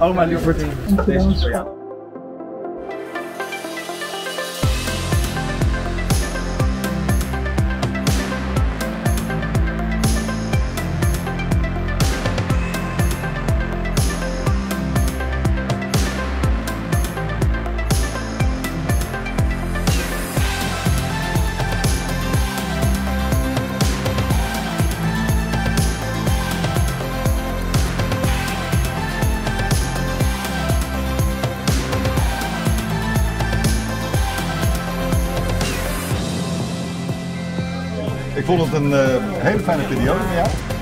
Oh, my dear. Ik vond het een eh, hele fijne periode met jou.